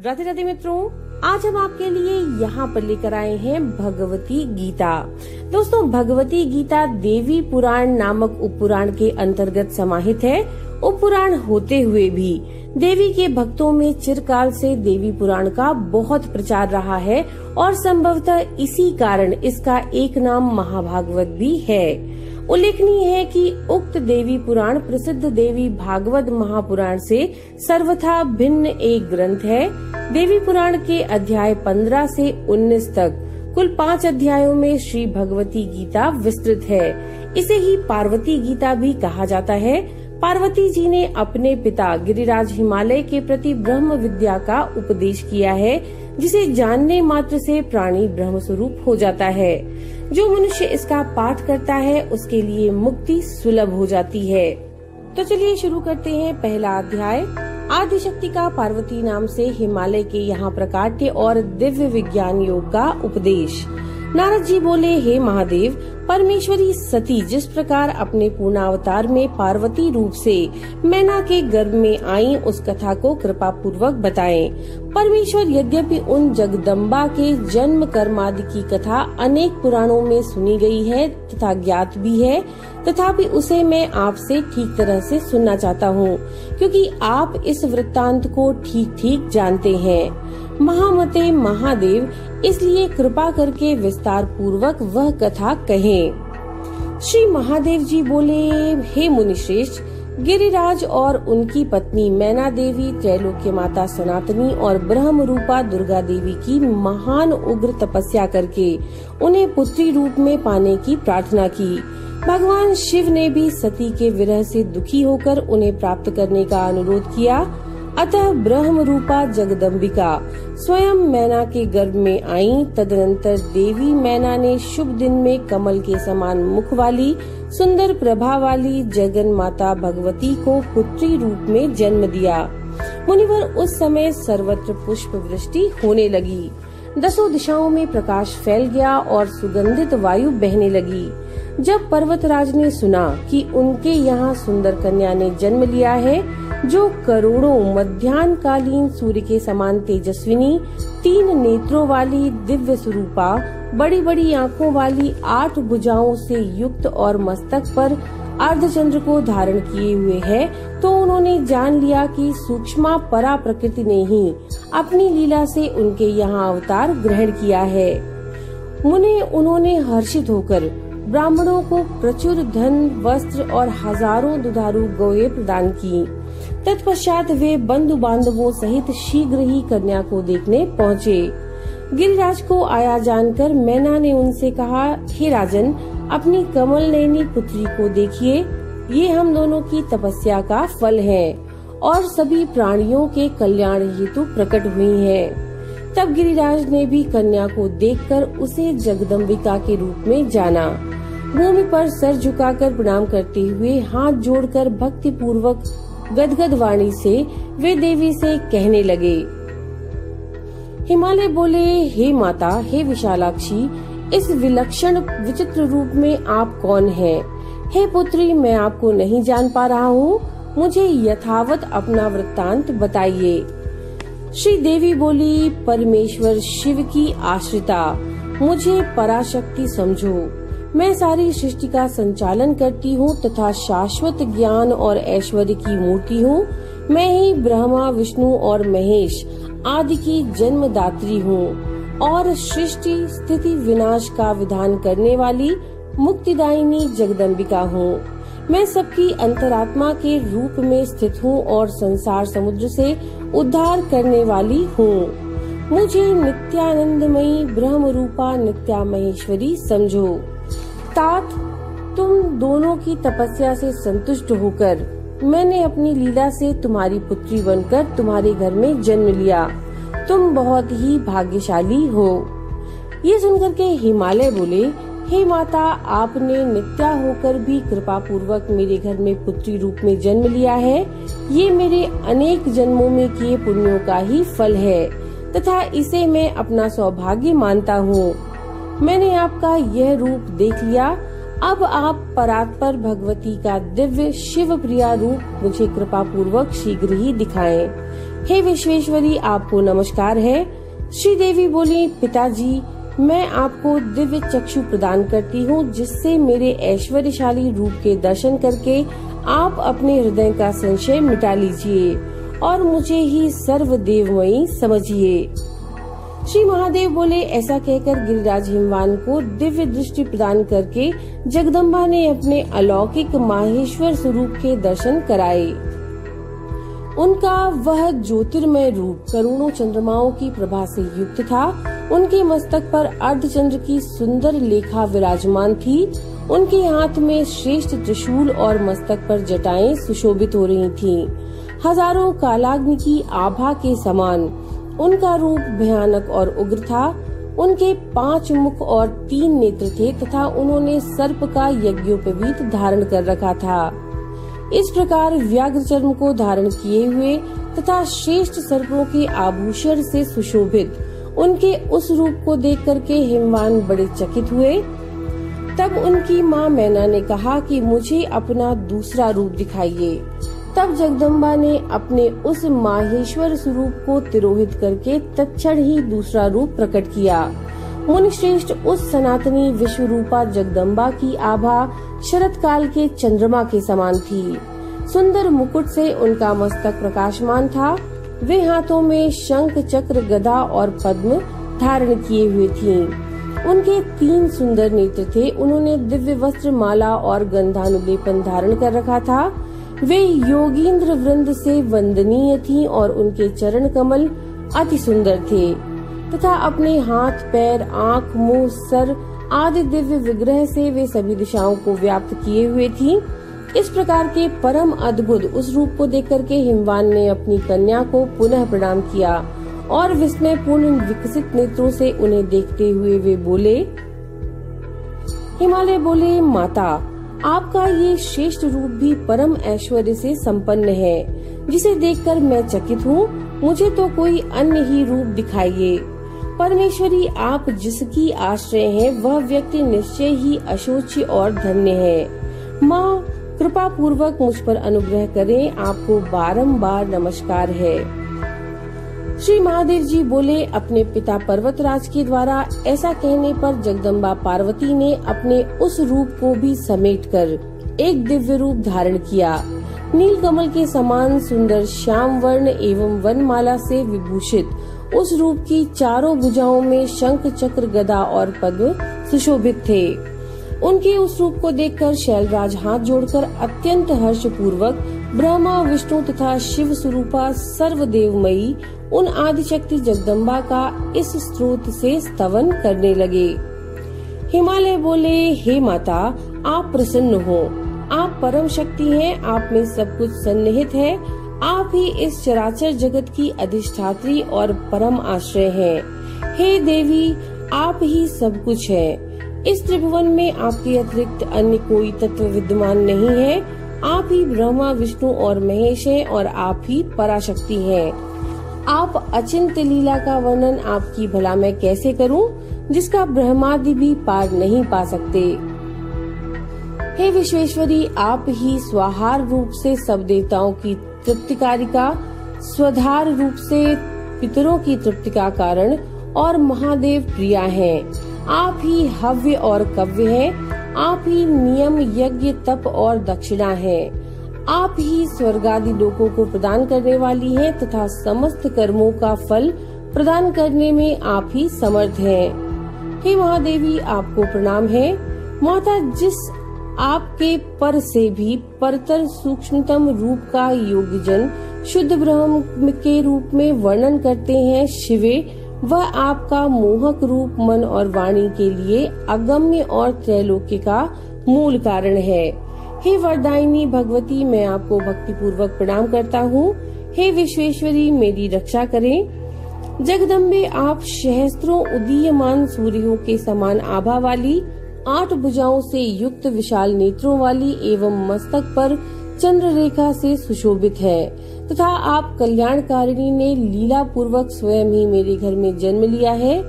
राधे राधे मित्रों, आज हम आपके लिए यहाँ पर लेकर आए हैं भगवती गीता। दोस्तों, भगवती गीता देवी पुराण नामक उपपुराण के अंतर्गत समाहित है। उपपुराण होते हुए भी देवी के भक्तों में चिरकाल से देवी पुराण का बहुत प्रचार रहा है और संभवतः इसी कारण इसका एक नाम महाभागवत भी है। उल्लेखनीय है कि उक्त देवी पुराण प्रसिद्ध देवी भागवत महापुराण से सर्वथा भिन्न एक ग्रंथ है। देवी पुराण के अध्याय 15 से 19 तक कुल पाँच अध्यायों में श्री भगवती गीता विस्तृत है। इसे ही पार्वती गीता भी कहा जाता है। पार्वती जी ने अपने पिता गिरिराज हिमालय के प्रति ब्रह्म विद्या का उपदेश किया है। जिसे जानने मात्र से प्राणी ब्रह्म स्वरूप हो जाता है। जो मनुष्य इसका पाठ करता है, उसके लिए मुक्ति सुलभ हो जाती है। तो चलिए शुरू करते हैं पहला अध्याय। आदि शक्ति का पार्वती नाम से हिमालय के यहाँ प्रकाट्य और दिव्य विज्ञान योग का उपदेश। नारद जी बोले, हे महादेव, परमेश्वरी सती, जिस प्रकार अपने पूर्णावतार में पार्वती रूप से मैना के गर्भ में आई, उस कथा को कृपा पूर्वक बताएँ। परमेश्वर यद्यपि उन जगदम्बा के जन्म कर्मादि की कथा अनेक पुराणों में सुनी गई है, तथा ज्ञात भी है, तथापि उसे मैं आपसे ठीक तरह से सुनना चाहता हूँ, क्योंकि आप इस वृत्तांत को ठीक ठीक जानते हैं महामते महादेव इसलिए कृपा करके विस्तार पूर्वक वह कथा कहें। श्री महादेव जी बोले, हे मुनिश्रेष्ठ, गिरिराज और उनकी पत्नी मैना देवी, त्रैलोक्य माता सनातनी और ब्रह्म रूपा दुर्गा देवी की महान उग्र तपस्या करके उन्हें पुत्री रूप में पाने की प्रार्थना की भगवान शिव ने भी सती के विरह से दुखी होकर उन्हें प्राप्त करने का अनुरोध किया अतः ब्रह्म रूपा जगदम्बिका स्वयं मैना के गर्भ में आई। तदनंतर देवी मैना ने शुभ दिन में कमल के समान मुख वाली, सुंदर प्रभा वाली जगन माता भगवती को पुत्री रूप में जन्म दिया। मुनिवर उस समय सर्वत्र पुष्प वृष्टि होने लगी। दसों दिशाओं में प्रकाश फैल गया और सुगंधित वायु बहने लगी। जब पर्वतराज ने सुना कि उनके यहाँ सुंदर कन्या ने जन्म लिया है जो करोड़ों मध्यान्ह कालीन सूर्य के समान तेजस्विनी, तीन नेत्रों वाली दिव्य स्वरूपा बड़ी बड़ी आँखों वाली आठ भुजाओं से युक्त और मस्तक पर अर्धचंद्र को धारण किए हुए है तो उन्होंने जान लिया कि सूक्ष्म परा प्रकृति ने ही अपनी लीला से उनके यहाँ अवतार ग्रहण किया है। मुने उन्होंने हर्षित होकर ब्राह्मणों को प्रचुर धन, वस्त्र और हज़ारों दुधारू गोये प्रदान की। तत्पश्चात वे बंधु बांधवों सहित शीघ्र ही कन्या को देखने पहुँचे। गिरिराज को आया जानकर मैना ने उनसे कहा, हे राजन, अपनी कमल नैनी पुत्री को देखिए। ये हम दोनों की तपस्या का फल है और सभी प्राणियों के कल्याण हेतु प्रकट हुई है। तब गिरिराज ने भी कन्या को देखकर उसे जगदम्बिका के रूप में जाना। भूमि पर सर झुकाकर प्रणाम करते हुए हाथ जोड़कर भक्ति पूर्वक गदगद वाणी से वे देवी से कहने लगे। हिमालय बोले, हे माता, हे विशालाक्षी, इस विलक्षण विचित्र रूप में आप कौन हैं? हे पुत्री, मैं आपको नहीं जान पा रहा हूँ। मुझे यथावत अपना वृत्तांत बताइए। श्री देवी बोली, परमेश्वर शिव की आश्रिता, मुझे पराशक्ति समझो। मैं सारी सृष्टि का संचालन करती हूँ तथा शाश्वत ज्ञान और ऐश्वर्य की मूर्ति हूँ। मैं ही ब्रह्मा, विष्णु और महेश आदि की जन्मदात्री हूँ। और सृष्टि, स्थिति विनाश का विधान करने वाली मुक्तिदायिनी जगदम्बिका हूँ। मैं सबकी अंतरात्मा के रूप में स्थित हूँ और संसार समुद्र से उद्धार करने वाली हूँ। मुझे नित्यानंदमयी ब्रह्म रूपा नित्या महेश्वरी समझो। तात तुम दोनों की तपस्या से संतुष्ट होकर मैंने अपनी लीला से तुम्हारी पुत्री बनकर तुम्हारे घर में जन्म लिया। तुम बहुत ही भाग्यशाली हो। ये सुनकर के हिमालय बोले, हे माता, आपने नित्या होकर भी कृपा पूर्वक मेरे घर में पुत्री रूप में जन्म लिया है। ये मेरे अनेक जन्मों में किए पुण्यों का ही फल है। तथा इसे मैं अपना सौभाग्य मानता हूँ। मैंने आपका यह रूप देख लिया। अब आप परात्पर भगवती का दिव्य शिव प्रिया रूप मुझे कृपा पूर्वक शीघ्र ही दिखाएँ। हे विश्वेश्वरी, आपको नमस्कार है। श्री देवी बोली, पिताजी, मैं आपको दिव्य चक्षु प्रदान करती हूँ, जिससे मेरे ऐश्वर्यशाली रूप के दर्शन करके आप अपने हृदय का संशय मिटा लीजिए और मुझे ही सर्व देवमयी समझिए। श्री महादेव बोले, ऐसा कहकर गिरिराज हिमवान को दिव्य दृष्टि प्रदान करके जगदम्बा ने अपने अलौकिक माहेश्वर स्वरूप के दर्शन कराए। उनका वह ज्योतिर्मय रूप करोड़ों चंद्रमाओं की प्रभा से युक्त था। उनके मस्तक पर अर्धचंद्र की सुंदर लेखा विराजमान थी। उनके हाथ में श्रेष्ठ त्रिशूल और मस्तक पर जटाएँ सुशोभित हो रही थीं। हज़ारों कालाग्नि की आभा के समान उनका रूप भयानक और उग्र था। उनके पाँच मुख और तीन नेत्र थे तथा उन्होंने सर्प का यज्ञोपवीत धारण कर रखा था। इस प्रकार व्याघ्र चर्म को धारण किए हुए तथा श्रेष्ठ सर्पों के आभूषण से सुशोभित, उनके उस रूप को देख करके हिमवान बड़े चकित हुए। तब उनकी माँ मैना ने कहा कि मुझे अपना दूसरा रूप दिखाइए। तब जगदम्बा ने अपने उस माहेश्वर स्वरूप को तिरोहित करके तत्क्षण ही दूसरा रूप प्रकट किया। मुनि श्रेष्ठ उस सनातनी विश्व रूपा जगदम्बा की आभा शरत काल के चंद्रमा के समान थी। सुंदर मुकुट से उनका मस्तक प्रकाशमान था। वे हाथों में शंख, चक्र, गदा और पद्म धारण किए हुए थी। उनके तीन सुंदर नेत्र थे। उन्होंने दिव्य वस्त्र, माला और गंधानुलेपन धारण कर रखा था। वे योगींद्र वृंद से वंदनीय थी और उनके चरण कमल अति सुंदर थे, तथा अपने हाथ, पैर, आँख, मुँह, सर आदि दिव्य विग्रह से वे सभी दिशाओं को व्याप्त किए हुए थी। इस प्रकार के परम अद्भुत उस रूप को देख करके हिमवान ने अपनी कन्या को पुनः प्रणाम किया और विस्मय पूर्ण विकसित नेत्रों से उन्हें देखते हुए वे बोले, हिमालय बोले, माता आपका ये श्रेष्ठ रूप भी परम ऐश्वर्य से संपन्न है, जिसे देखकर मैं चकित हूँ, मुझे तो कोई अन्य ही रूप दिखाइए। परमेश्वरी, आप जिसकी आश्रय है, वह व्यक्ति निश्चय ही अशोची और धन्य है। माँ कृपा पूर्वक मुझ पर अनुग्रह करें, आपको बारंबार नमस्कार है। श्री महादेव जी बोले, अपने पिता पर्वतराज के द्वारा ऐसा कहने पर जगदम्बा पार्वती ने अपने उस रूप को भी समेटकर एक दिव्य रूप धारण किया। नील कमल के समान सुंदर श्याम वर्ण एवं वनमाला से विभूषित, उस रूप की चारों भुजाओं में शंख, चक्र, गदा और पद्म सुशोभित थे। उनके उस रूप को देखकर शैलराज हाथ जोड़कर अत्यंत हर्ष पूर्वक ब्रह्मा विष्णु तथा शिव स्वरूपा सर्वदेवमयी उन आदिशक्ति जगदम्बा का इस स्रोत से स्तवन करने लगे। हिमालय बोले हे माता आप प्रसन्न हो। आप परम शक्ति हैं, आप में सब कुछ सन्निहित है। आप ही इस चराचर जगत की अधिष्ठात्री और परम आश्रय हैं। हे देवी आप ही सब कुछ है। इस त्रिभुवन में आपके अतिरिक्त अन्य कोई तत्व विद्यमान नहीं है। आप ही ब्रह्मा विष्णु और महेश हैं और आप ही पराशक्ति हैं। आप अचिंत लीला का वर्णन आपकी भला मैं कैसे करूँ, जिसका ब्रह्मादि भी पार नहीं पा सकते हे विश्वेश्वरी आप ही स्वाहार रूप से सब देवताओं की तृप्तिकारी का स्वधार रूप से पितरों की तृप्ति का कारण और महादेव प्रिया है आप ही हव्य और कव्य है आप ही नियम, यज्ञ, तप और दक्षिणा है आप ही स्वर्गादि लोकों को प्रदान करने वाली हैं तथा समस्त कर्मों का फल प्रदान करने में आप ही समर्थ हैं। हे महादेवी, आपको प्रणाम है माता, जिस आपके पर से भी परतर सूक्ष्मतम रूप का योगजन शुद्ध ब्रह्म के रूप में वर्णन करते हैं शिवे वह आपका मोहक रूप, मन और वाणी के लिए अगम्य और त्रैलोक्य का मूल कारण है। हे वरदायिनी भगवती, मैं आपको भक्ति पूर्वक प्रणाम करता हूँ। हे विश्वेश्वरी, मेरी रक्षा करें। जगदम्बे, आप सहस्त्रों उदीयमान सूर्यों के समान आभा वाली, आठ भुजाओं से युक्त विशाल नेत्रों वाली एवं मस्तक पर चंद्र रेखा से सुशोभित है तथा आप कल्याणकारिणी ने लीला पूर्वक स्वयं ही मेरे घर में जन्म लिया है।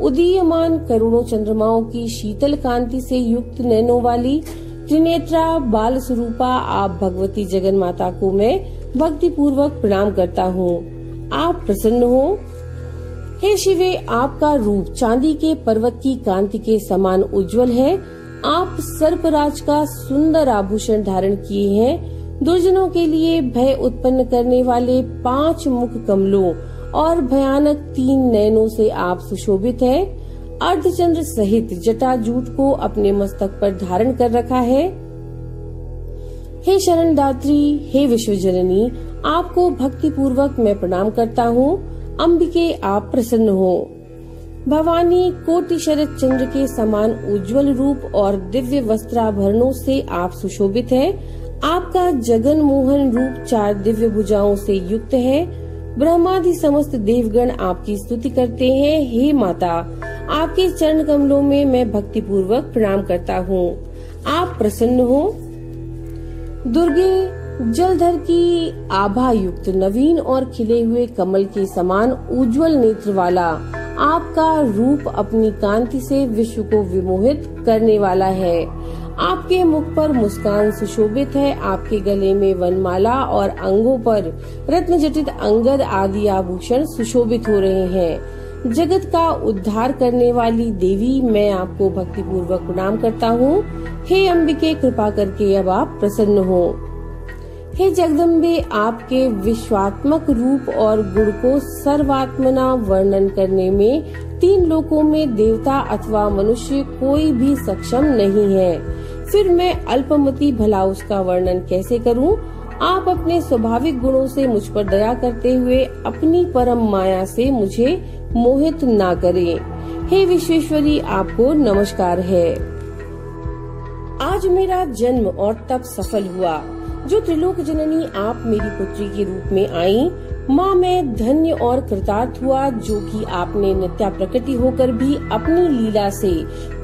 उदीयमान करोड़ों चंद्रमाओं की शीतल कांति से युक्त नैनों वाली त्रिनेत्रा बाल स्वरूपा आप भगवती जगन माता को मैं भक्ति पूर्वक प्रणाम करता हूँ। आप प्रसन्न हो। हे शिवे, आपका रूप चांदी के पर्वत की कांति के समान उज्जवल है। आप सर्पराज का सुंदर आभूषण धारण किए हैं। दुर्जनों के लिए भय उत्पन्न करने वाले पाँच मुख कमलों और भयानक तीन नयनों से आप सुशोभित है। अर्धचंद्र सहित जटाजूट को अपने मस्तक पर धारण कर रखा है। हे शरण दात्री हे विश्व जननी आपको भक्ति पूर्वक मैं प्रणाम करता हूँ। अंबिके, आप प्रसन्न हो। भवानी कोटि शरद चंद्र के समान उज्जवल रूप और दिव्य वस्त्राभरणों से आप सुशोभित है। आपका जगन मोहन रूप चार दिव्य भुजाओं से युक्त है। ब्रह्मादि समस्त देवगण आपकी स्तुति करते हैं। हे माता, आपके चरण कमलों में मैं भक्ति पूर्वक प्रणाम करता हूँ। आप प्रसन्न हो। दुर्गे, जलधर की आभा युक्त नवीन और खिले हुए कमल के समान उज्जवल नेत्र वाला, आपका रूप अपनी कांति से विश्व को विमोहित करने वाला है। आपके मुख पर मुस्कान सुशोभित है, आपके गले में वनमाला और अंगों पर रत्न जटित अंगद आदि आभूषण सुशोभित हो रहे हैं। जगत का उद्धार करने वाली देवी, मैं आपको भक्ति पूर्वक प्रणाम करता हूँ। हे अंबिके, कृपा करके अब आप प्रसन्न हो। हे जगदम्बे, आपके विश्वात्मक रूप और गुण को सर्वात्मना वर्णन करने में तीन लोकों में देवता अथवा मनुष्य कोई भी सक्षम नहीं है। फिर मैं अल्पमति भला उसका वर्णन कैसे करूँ? आप अपने स्वाभाविक गुणों से मुझ पर दया करते हुए अपनी परम माया से मुझे मोहित ना करें। हे विश्वेश्वरी, आपको नमस्कार है आज मेरा जन्म और तब सफल हुआ जो त्रिलोक जननी आप मेरी पुत्री के रूप में आई माँ मैं धन्य और कृतार्थ हुआ, जो कि आपने नित्या प्रकृति होकर भी अपनी लीला से,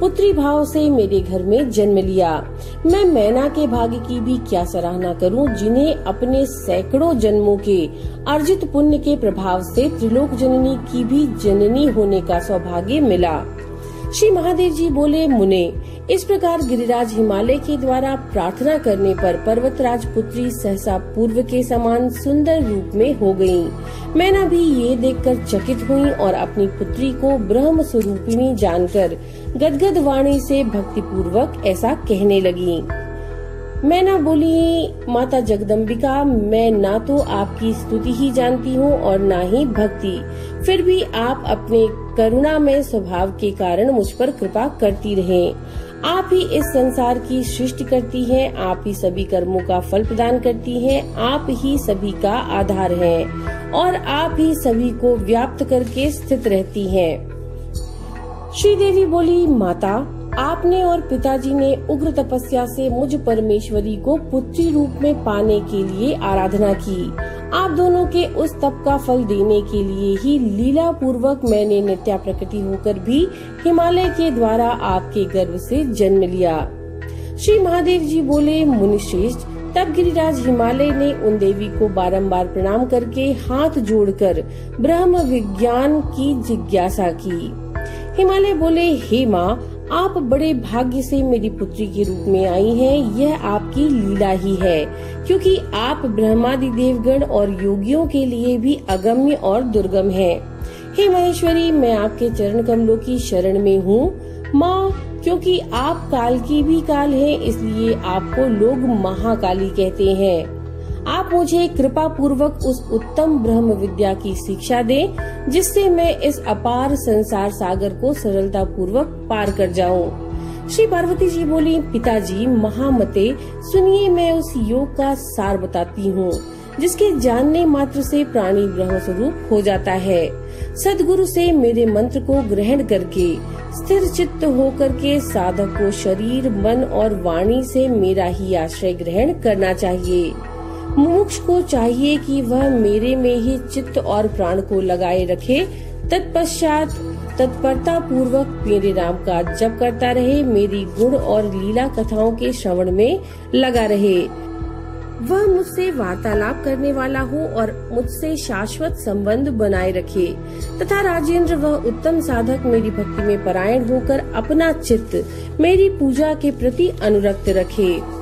पुत्री भाव से मेरे घर में जन्म लिया। मैं मैना के भाग्य की भी क्या सराहना करूँ, जिन्हें अपने सैकड़ों जन्मों के, अर्जित पुण्य के प्रभाव से त्रिलोक जननी की भी जननी होने का सौभाग्य मिला। श्री महादेव जी बोले, मुने इस प्रकार गिरिराज हिमालय के द्वारा प्रार्थना करने पर पर्वतराज पुत्री सहसा पूर्व के समान सुंदर रूप में हो गई। मैना भी ये देखकर चकित हुई और अपनी पुत्री को ब्रह्म स्वरूपिणी जानकर गदगद वाणी से भक्ति पूर्वक ऐसा कहने लगी। मैं ना बोली, माता जगदम्बिका, मैं ना तो आपकी स्तुति ही जानती हूँ और ना ही भक्ति। फिर भी आप अपने करुणा में स्वभाव के कारण मुझ पर कृपा करती रहे। आप ही इस संसार की सृष्टि करती हैं, आप ही सभी कर्मों का फल प्रदान करती हैं, आप ही सभी का आधार हैं और आप ही सभी को व्याप्त करके स्थित रहती हैं। श्री देवी बोली माता आपने और पिताजी ने उग्र तपस्या से मुझ परमेश्वरी को पुत्री रूप में पाने के लिए आराधना की। आप दोनों के उस तप का फल देने के लिए ही लीला पूर्वक मैंने नित्या प्रकृति होकर भी हिमालय के द्वारा आपके गर्भ से जन्म लिया। श्री महादेव जी बोले, मुनिश्रेष्ठ, तब गिरिराज हिमालय ने उन देवी को बारंबार प्रणाम करके हाथ जोड़कर ब्रह्म विज्ञान की जिज्ञासा की। हिमालय बोले, हे माँ आप बड़े भाग्य से मेरी पुत्री के रूप में आई हैं, यह आपकी लीला ही है। क्योंकि आप ब्रह्मादि देवगण और योगियों के लिए भी अगम्य और दुर्गम हैं। हे महेश्वरी, मैं आपके चरण कमलों की शरण में हूँ। माँ, क्योंकि आप काल की भी काल हैं, इसलिए आपको लोग महाकाली कहते हैं। आप मुझे कृपा पूर्वक उस उत्तम ब्रह्म विद्या की शिक्षा दें, जिससे मैं इस अपार संसार सागर को सरलता पूर्वक पार कर जाऊँ। श्री पार्वती जी बोली, पिताजी, महामते, सुनिए, मैं उस योग का सार बताती हूँ, जिसके जानने मात्र से प्राणी ब्रह्म स्वरूप हो जाता है सदगुरु से मेरे मंत्र को ग्रहण करके, स्थिर चित्त होकर के साधक को शरीर, मन और वाणी से मेरा ही आश्रय ग्रहण करना चाहिए मोक्ष को चाहिए कि वह मेरे में ही चित्त और प्राण को लगाए रखे। तत्पश्चात तत्परता पूर्वक मेरे नाम का जप करता रहे, मेरी गुण और लीला कथाओं के श्रवण में लगा रहे। वह मुझसे वार्तालाप करने वाला हो और मुझसे शाश्वत संबंध बनाए रखे। तथा राजेंद्र, वह उत्तम साधक, मेरी भक्ति में परायण होकर अपना चित्त मेरी पूजा के प्रति अनुरक्त रखे।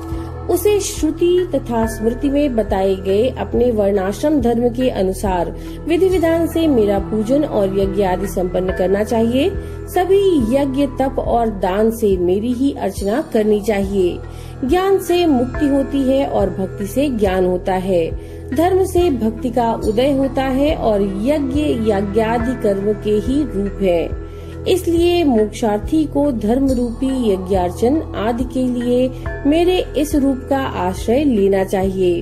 उसे श्रुति तथा स्मृति में बताए गए अपने वर्णाश्रम धर्म के अनुसार विधि विधान से मेरा पूजन और यज्ञ आदि संपन्न करना चाहिए। सभी यज्ञ, तप और दान से मेरी ही अर्चना करनी चाहिए। ज्ञान से मुक्ति होती है और भक्ति से ज्ञान होता है। धर्म से भक्ति का उदय होता है और यज्ञ, यज्ञादि कर्म के ही रूप है। इसलिए मोक्षार्थी को धर्म रूपी यज्ञार्चन आदि के लिए मेरे इस रूप का आश्रय लेना चाहिए।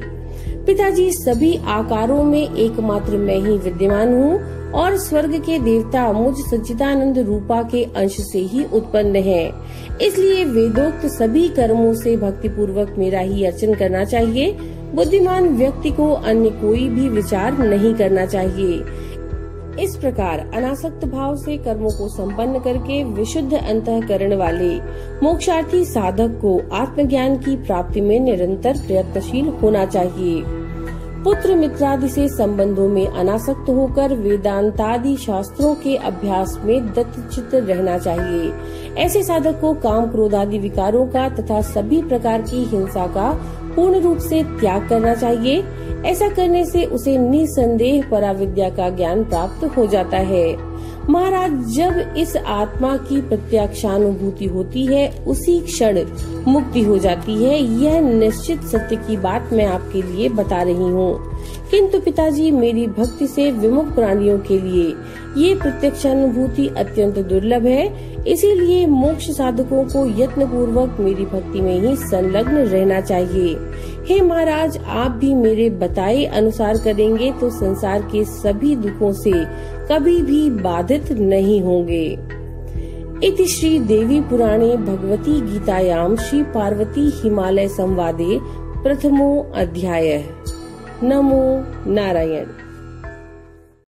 पिताजी सभी आकारों में एकमात्र मैं ही विद्यमान हूँ और स्वर्ग के देवता मुझ सच्चिदानंद रूपा के अंश से ही उत्पन्न है। इसलिए वेदोक्त सभी कर्मों से भक्ति पूर्वक मेरा ही अर्चन करना चाहिए। बुद्धिमान व्यक्ति को अन्य कोई भी विचार नहीं करना चाहिए। इस प्रकार अनासक्त भाव से कर्मों को संपन्न करके विशुद्ध अंतकरण वाले मोक्षार्थी साधक को आत्मज्ञान की प्राप्ति में निरंतर प्रयत्नशील होना चाहिए। पुत्र मित्रादि से संबंधों में अनासक्त होकर वेदांतादि शास्त्रों के अभ्यास में दत्तचित रहना चाहिए। ऐसे साधक को काम क्रोध आदि विकारों का तथा सभी प्रकार की हिंसा का पूर्ण रूप से त्याग करना चाहिए। ऐसा करने से उसे निसंदेह पराविद्या का ज्ञान प्राप्त हो जाता है। महाराज, जब इस आत्मा की प्रत्यक्षानुभूति होती है, उसी क्षण मुक्ति हो जाती है। यह निश्चित सत्य की बात मैं आपके लिए बता रही हूँ। किंतु पिताजी मेरी भक्ति से विमुख प्राणियों के लिए ये प्रत्यक्षानुभूति अत्यंत दुर्लभ है। इसीलिए मोक्ष साधकों को यत्न पूर्वक मेरी भक्ति में ही संलग्न रहना चाहिए। हे महाराज, आप भी मेरे बताए अनुसार करेंगे तो संसार के सभी दुखों से कभी भी बाधित नहीं होंगे। इति श्री देवी पुराणे भगवती गीतायाम श्री पार्वती हिमालय संवादे प्रथमो अध्याय। नमो नारायण।